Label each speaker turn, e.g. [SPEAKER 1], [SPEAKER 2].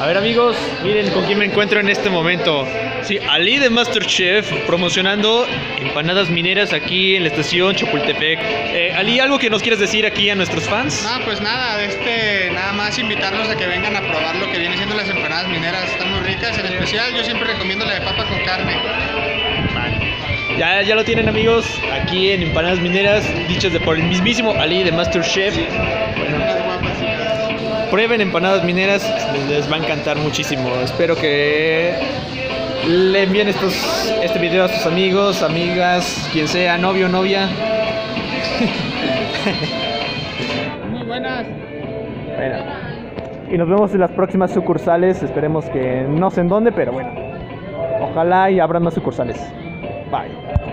[SPEAKER 1] A ver amigos, miren con quién me encuentro en este momento. Sí, Ali de Masterchef promocionando empanadas mineras aquí en la estación Chapultepec. Eh, Ali, ¿algo que nos quieres decir aquí a nuestros fans?
[SPEAKER 2] No, pues nada, este, nada más invitarlos a que vengan a probar lo que viene siendo las empanadas mineras. Están muy ricas, en especial yo siempre recomiendo la de papa con carne.
[SPEAKER 1] Ya, ya lo tienen amigos, aquí en Empanadas Mineras, dichas de por el mismísimo Ali de Masterchef. Bueno. Prueben empanadas mineras, les, va a encantar muchísimo. Espero que le envíen estos, este video a sus amigos, amigas, quien sea, novio, novia.
[SPEAKER 2] Muy buenas.
[SPEAKER 1] Bueno, y nos vemos en las próximas sucursales. Esperemos que no sé en dónde, pero bueno. Ojalá y abran más sucursales. Bye.